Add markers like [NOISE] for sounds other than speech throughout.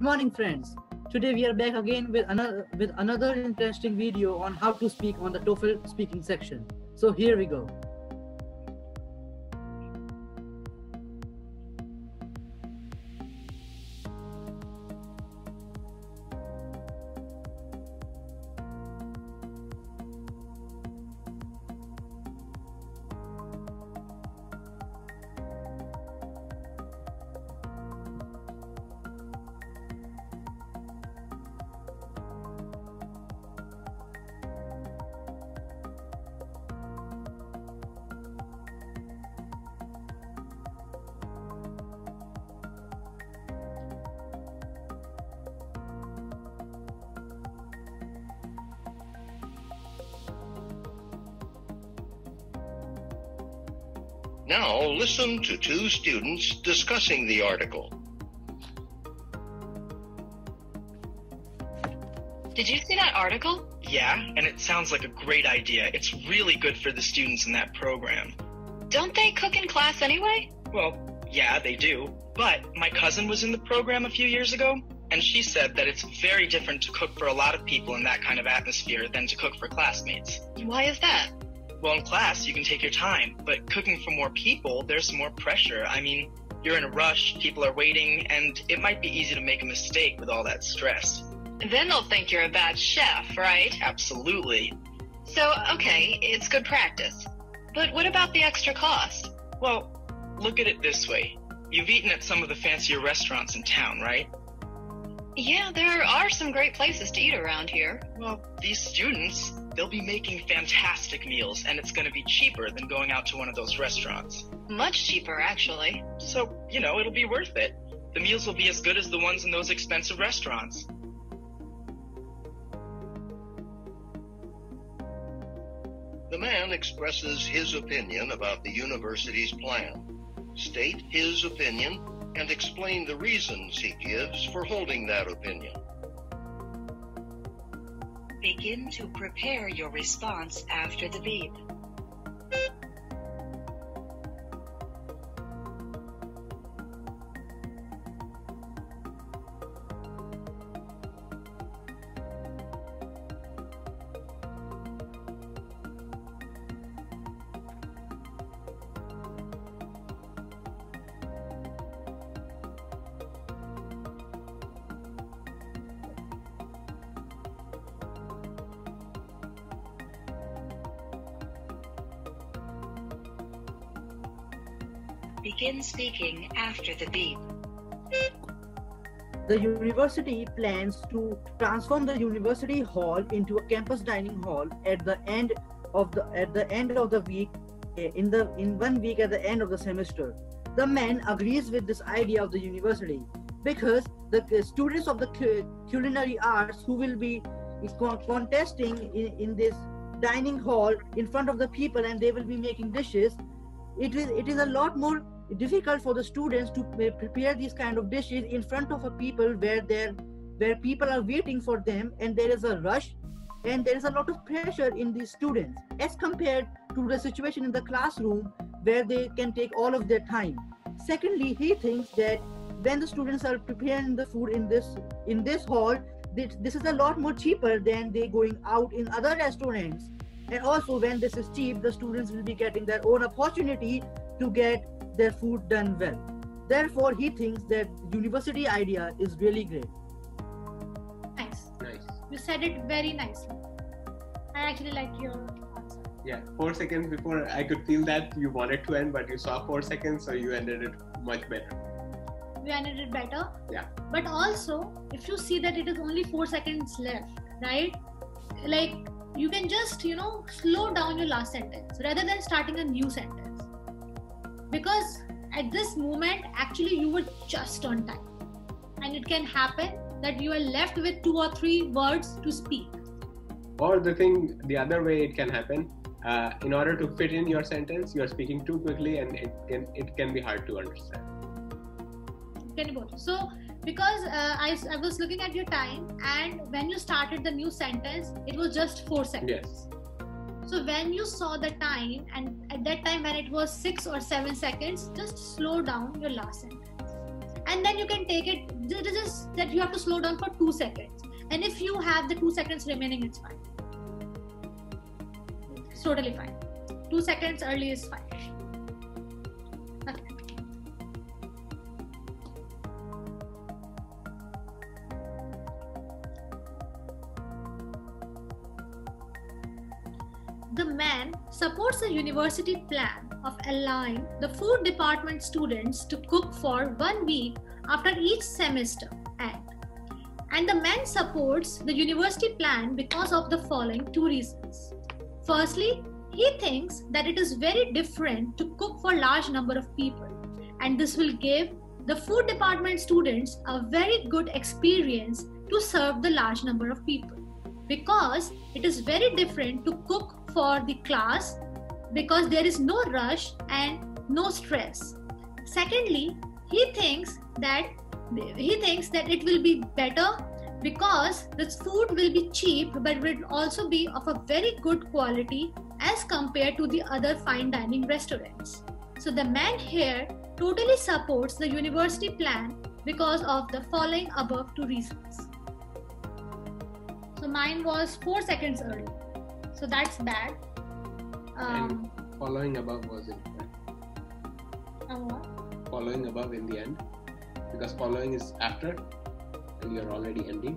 Good morning, friends. Today we are back again with another with another interesting video on how to speak on the TOEFL speaking section. So here we go. Now listen to two students discussing the article. Did you see that article? Yeah, and it sounds like a great idea. It's really good for the students in that program. Don't they cook in class anyway? Well, yeah, they do. But my cousin was in the program a few years ago, and she said that it's very different to cook for a lot of people in that kind of atmosphere than to cook for classmates. Why is that? Well, in class, you can take your time, but cooking for more people, there's more pressure. I mean, you're in a rush, people are waiting, and it might be easy to make a mistake with all that stress. Then they'll think you're a bad chef, right? Absolutely. So, okay, it's good practice. But what about the extra cost? Well, look at it this way. You've eaten at some of the fancier restaurants in town, right? Yeah, there are some great places to eat around here. Well, these students, they'll be making fantastic meals, and it's going to be cheaper than going out to one of those restaurants. Much cheaper, actually. So, you know, it'll be worth it. The meals will be as good as the ones in those expensive restaurants. The man expresses his opinion about the university's plan. State his opinion and explain the reasons he gives for holding that opinion. Begin to prepare your response after the beep. Begin speaking after the beep. The university plans to transform the university hall into a campus dining hall at the end of the at the end of the week eh, in the in one week at the end of the semester. The man agrees with this idea of the university because the students of the culinary arts who will be contesting in, in this dining hall in front of the people and they will be making dishes it is it is a lot more difficult for the students to prepare these kind of dishes in front of a people where there where people are waiting for them and there is a rush and there is a lot of pressure in these students as compared to the situation in the classroom where they can take all of their time. Secondly he thinks that when the students are preparing the food in this in this hall this, this is a lot more cheaper than they going out in other restaurants. And also when this is cheap the students will be getting their own opportunity to get their food done well therefore he thinks that university idea is really great Nice. Nice. You said it very nicely. I actually like your answer. Yeah, four seconds before I could feel that you wanted to end, but you saw four seconds, so you ended it much better. We ended it better. Yeah. But also, if you see that it is only four seconds left, right? Like you can just, you know, slow down your last sentence rather than starting a new sentence. Because at this moment, actually, you were just on time. And it can happen that you are left with two or three words to speak. Or the thing, the other way it can happen, uh, in order to fit in your sentence, you are speaking too quickly, and it can it can be hard to understand. Can you both? So, because uh, I, I was looking at your time, and when you started the new sentence, it was just four seconds. Yes. So, when you saw the time, and at that time when it was six or seven seconds, just slow down your last sentence. and then you can take it just that you have to slow down for two seconds and if you have the two seconds remaining it's fine it's totally fine two seconds early is fine okay. The man supports the university plan of allowing the food department students to cook for one week after each semester end. And the man supports the university plan because of the following two reasons. Firstly, he thinks that it is very different to cook for large number of people and this will give the food department students a very good experience to serve the large number of people because it is very different to cook for the class because there is no rush and no stress. Secondly, he thinks that he thinks that it will be better because this food will be cheap but will also be of a very good quality as compared to the other fine dining restaurants. So the man here totally supports the university plan because of the following above two reasons. So mine was 4 seconds early. So that's bad. and Um, following above was it? um. Following above in the end, because following is after, and you're already ending.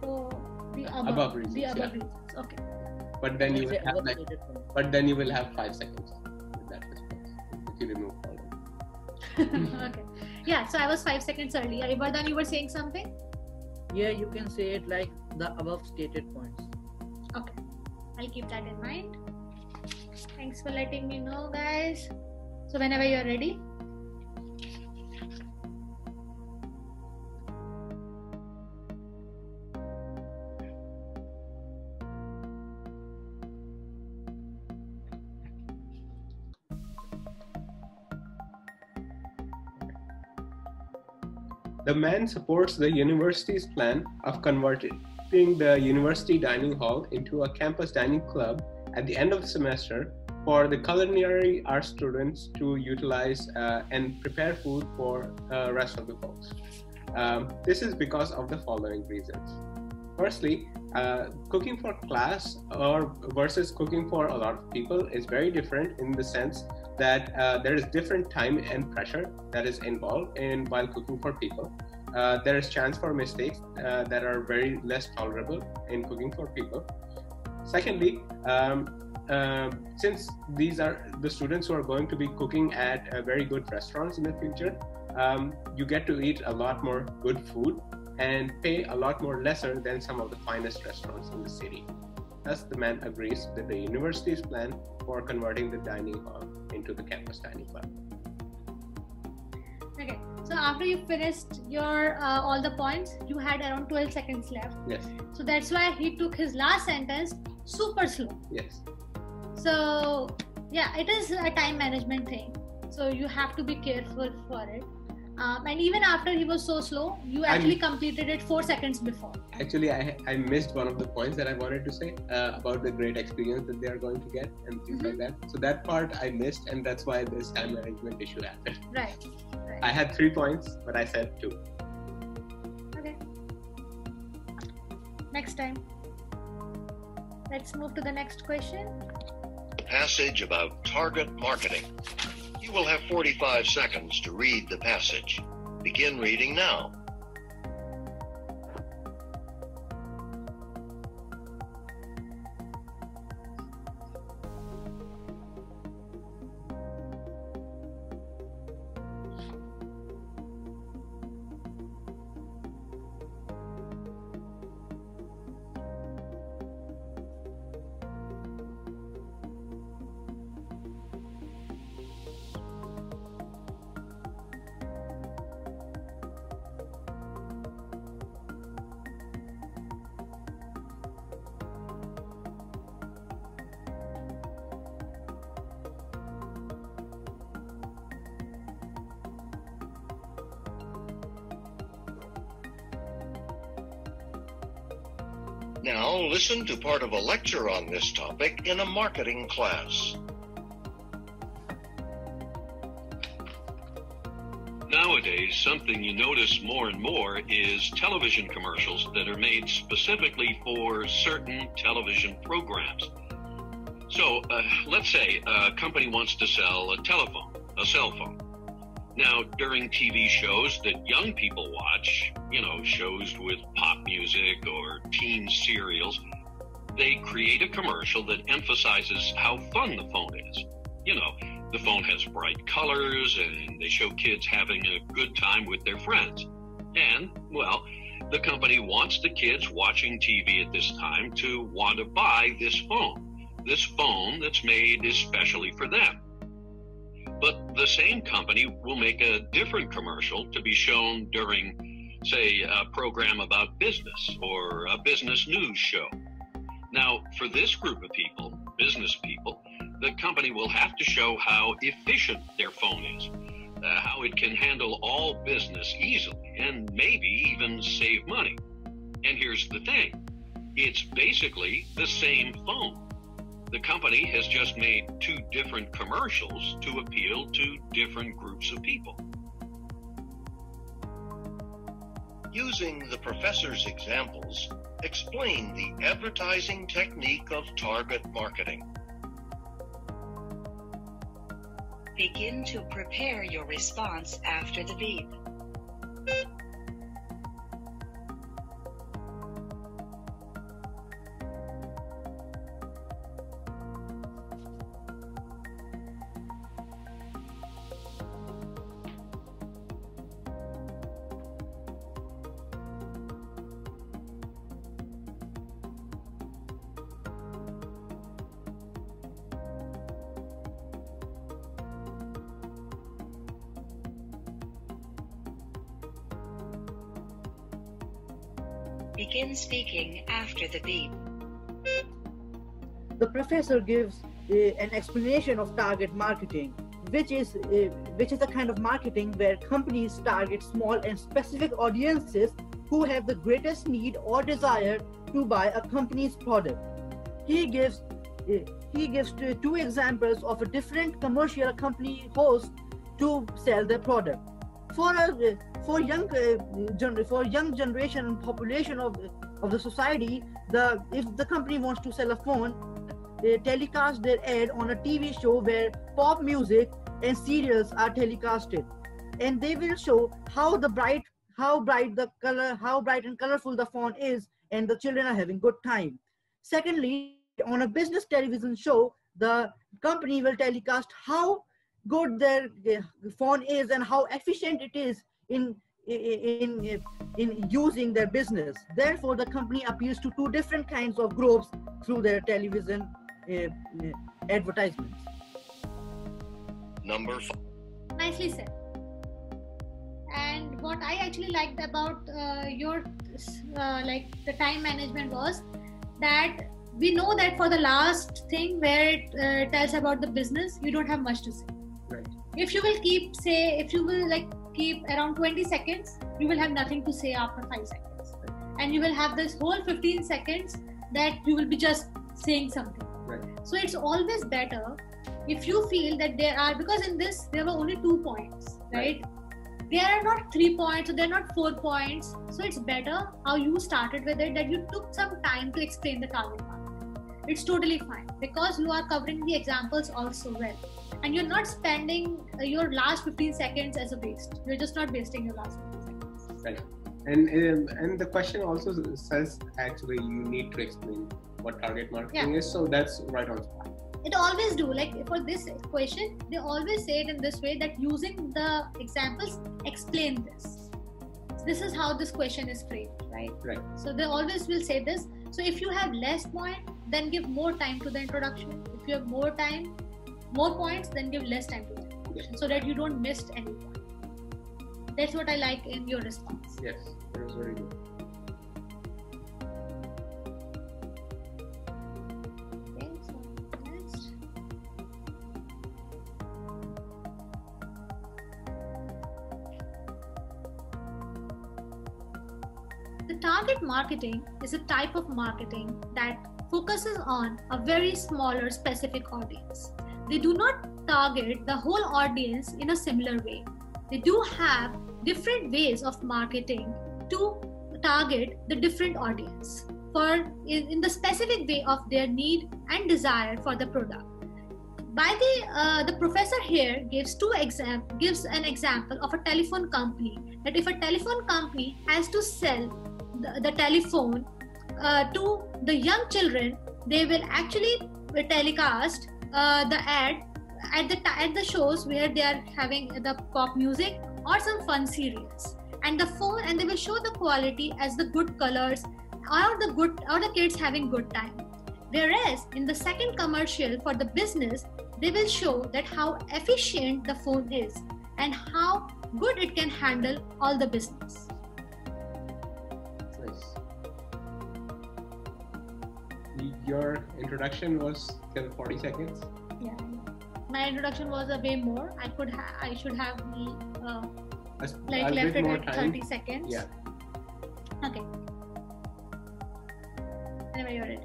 So the above, Above reasons, the above yeah. reasons. Okay. But then you will have like, but then you will have five seconds with that response if you remove following. [LAUGHS] okay. Yeah. So I was five seconds early. Uh, Vardhan, you were saying something. Yeah, you can say it like the above stated points. Okay. I'll keep that in mind. Thanks for letting me know, guys. So whenever you're ready. The man supports the university's plan of converting the university dining hall into a campus dining club at the end of the semester for the culinary arts students to utilize uh, and prepare food for uh, rest of the folks. Um, this is because of the following reasons. Firstly, uh, cooking for class or versus cooking for a lot of people is very different in the sense that uh, there is different time and pressure that is involved in while cooking for people. Uh, there is chance for mistakes uh, that are very less tolerable in cooking for people. Secondly, um, uh, since these are the students who are going to be cooking at uh, very good restaurants in the future, um, you get to eat a lot more good food and pay a lot more lesser than some of the finest restaurants in the city. Thus, the man agrees with the university's plan for converting the dining hall into the campus dining club. Okay. So after you finished your uh, all the points, you had around 12 seconds left. Yes, So that's why he took his last sentence super slow. yes. So yeah, it is a time management thing. So you have to be careful for it. Um, and even after he was so slow, you actually completed it four seconds before. Actually, I, I missed one of the points that I wanted to say uh, about the great experience that they are going to get and things like that. So that part I missed, and that's why this time management issue happened. [LAUGHS] Right. Right. I had three points, but I said two. Okay. Next time. Let's move to the next question. Passage about target marketing. You will have 45 seconds to read the passage. Begin reading now. Now listen to part of a lecture on this topic in a marketing class. Nowadays, something you notice more and more is television commercials that are made specifically for certain television programs. So, uh, let's say a company wants to sell a telephone, a cell phone. Now, during TV shows that young people watch, you know, shows with pop music or teen serials, they create a commercial that emphasizes how fun the phone is. You know, the phone has bright colors and they show kids having a good time with their friends. And, well, the company wants the kids watching TV at this time to want to buy this phone, this phone that's made especially for them. But the same company will make a different commercial to be shown during, say, a program about business or a business news show. Now, for this group of people, business people, the company will have to show how efficient their phone is, uh, how it can handle all business easily, and maybe even save money. And here's the thing it's basically the same phone the company has just made two different commercials to appeal to different groups of people. Using the professor's examples, explain the advertising technique of target marketing. Begin to prepare your response after the beep. Begin speaking after the beep. The professor gives uh, an explanation of target marketing, which is uh, which is a kind of marketing where companies target small and specific audiences who have the greatest need or desire to buy a company's product. He gives uh, he gives two examples of a different commercial company host to sell their product. For a for young uh, for young generation and population of of the society, the if the company wants to sell a phone, they telecast their ad on a TV show where pop music and serials are telecasted, and they will show how the bright how bright the color how bright and colorful the phone is, and the children are having good time. Secondly, on a business television show, the company will telecast how good their phone is and how efficient it is in in in using their business. Therefore the company appeals to two different kinds of groups through their television uh, advertisements. Number five nicely said. And what i actually liked about uh, your uh, like the time management was that we know that for the last thing where it uh, tells about the business you don't have much to say. Right. If you will keep say if you will like keep around 20 seconds, you will have nothing to say after 5 seconds. And you will have this whole 15 seconds that you will be just saying something. Right. So it's always better if you feel that there are, because in this, there were only two points, right? right. There are not three points, or there are not four points. So it's better how you started with it that you took some time to explain the target market. It's totally fine because you are covering the examples also well and you're not spending uh, your last 15 seconds as a waste. You're just not wasting your last 15 seconds. Right. And um, and the question also says actually you need to explain what target marketing yeah. is so that's right on spot it always do. Like for this question they always say it in this way that using the examples explain this. This is how this question is framed right? Right. So they always will say this. So if you have less point then give more time to the introduction. If you have more time more points, then give less time to the so that you don't miss any point. That's what I like in your response. Yes, that was very good. The target marketing is a type of marketing that focuses on a very smaller specific audience. They do not target the whole audience in a similar way. they do have different ways of marketing to target the different audience for in, in the specific way of their need and desire for the product by the uh, the professor here gives two exam gives an example of a telephone company that if a telephone company has to sell the, the telephone uh, to the young children they will actually telecast Uh, the ad at the at the shows where they are having the pop music or some fun serials. And the phone and they will show the quality as the good colors or the good or the kids having good time. Whereas in the second commercial for the business they will show that how efficient the phone is and how good it can handle all the business Your introduction was till 40 seconds. yeah. My introduction was a way more. I could ha- i should have uh, A s- like a left it at time. 30 seconds. Yeah. okay. Anyway you're ready.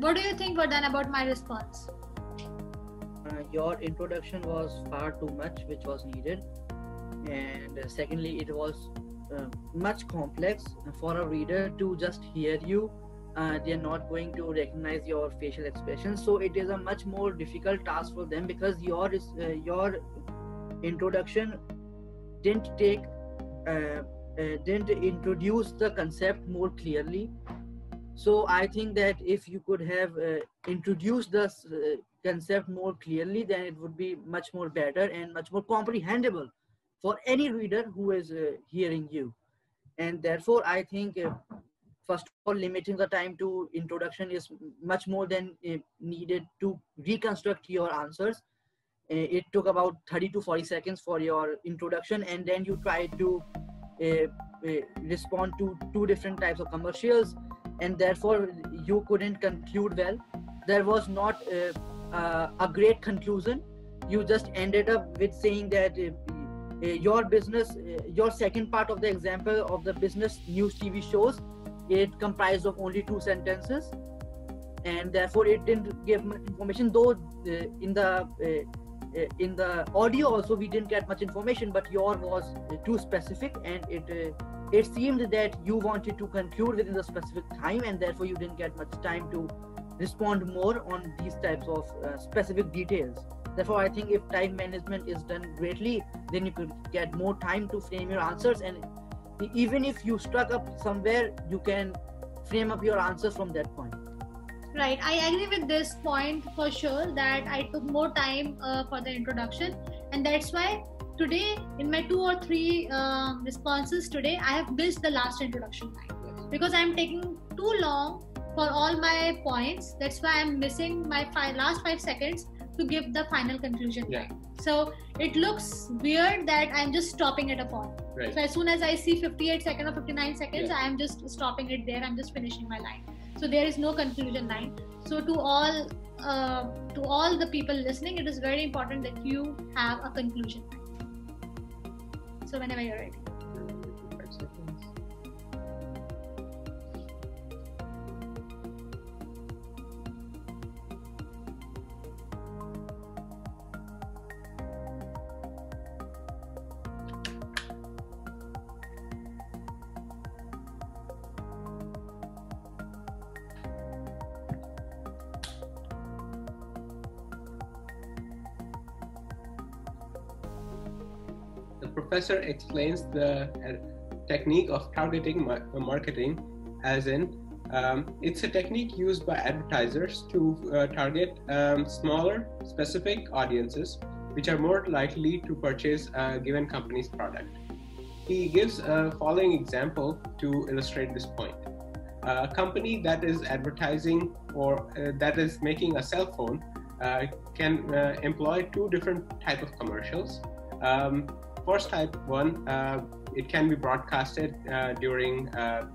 What do you think Vardhan about my response? Uh, your introduction was far too much, which was needed, and uh, secondly, it was uh, much complex for a reader to just hear you. Uh, they are not going to recognize your facial expressions, so it is a much more difficult task for them because your uh, your introduction didn't take uh, uh, didn't introduce the concept more clearly. So I think that if you could have uh, introduced the concept more clearly, then it would be much more better and much more comprehensible for any reader who is uh, hearing you. And therefore, I think uh, first of all, limiting the time to introduction is much more than uh, needed to reconstruct your answers. Uh, it took about 30 to 40 seconds for your introduction, and then you try to uh, uh, respond to two different types of commercials, and therefore you couldn't conclude well. There was not a great conclusion. You just ended up with saying that your business, uh, your second part of the example of the business news TV shows, it comprised of only two sentences, and therefore it didn't give much information. Though uh, in the uh, uh, in the audio also we didn't get much information, but your was uh, too specific, and it uh, it seemed that you wanted to conclude within the specific time, and therefore you didn't get much time to respond more on these types of uh, specific details. Therefore, I think if time management is done greatly, then you could get more time to frame your answers. And even if you stuck up somewhere, you can frame up your answers from that point. right. I agree with this point for sure that i took more time uh, for the introduction. And that's why today in my two or three um, responses today i have missed the last introduction line because i'm taking too long for all my points. That's why i'm missing my five, last five seconds to give the final conclusion Yeah. line. so it looks weird that i'm just stopping at a point Right. so as soon as i see 58 seconds or 59 seconds Yeah. i am just stopping it there i'm just finishing my line so there is no conclusion line so to all uh, to all the people listening it is very important that you have a conclusion line so whenever you're ready professor explains the uh, technique of targeting uh, marketing, as in, um, it's a technique used by advertisers to uh, target um, smaller, specific audiences, which are more likely to purchase a given company's product. He gives a following example to illustrate this point. A company that is advertising or uh, that is making a cell phone uh, can uh, employ two different type of commercials. Um, first type one, uh, it can be broadcasted uh, during uh,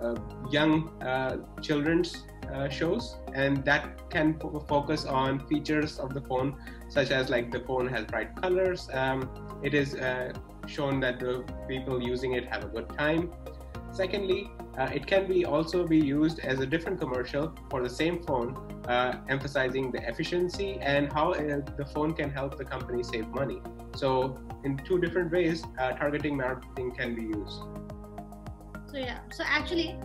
uh, young uh, children's shows, and that can fo- focus on features of the phone, such as like the phone has bright colors. Um, it is shown that the people using it have a good time. Secondly, uh, it can be also be used as a different commercial for the same phone, uh, emphasizing the efficiency and how uh, the phone can help the company save money. So, in two different ways, uh, targeting marketing can be used. So yeah. So actually,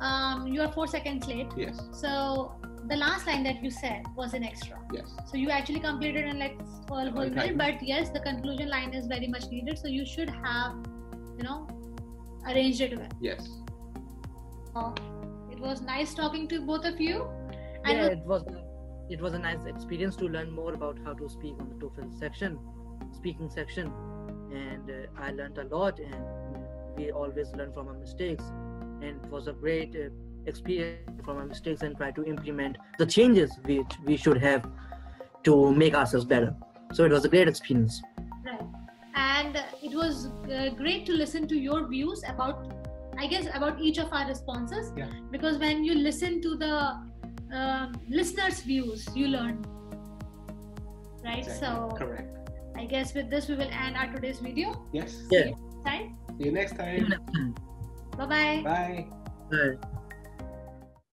um, you are four seconds late. Yes. So the last line that you said was an extra. Yes. So you actually completed in like whole whole minute, but yes, the conclusion line is very much needed. So you should have, you know, arranged it well. Yes. Uh, it was nice talking to both of you. And yeah, it was it was a nice experience to learn more about how to speak on the TOEFL section, speaking section, and uh, I learned a lot. And we always learn from our mistakes, and it was a great uh, experience from our mistakes and try to implement the changes which we should have to make ourselves better. So it was a great experience. Right. And uh, it was uh, great to listen to your views about, I guess, about each of our responses. Yeah. Because when you listen to the um listeners' views, you learn. Right. Exactly. So correct. I guess with this we will end our today's video. Yes. Yeah. see you next Time. See you next time. Bye bye. Bye. Bye.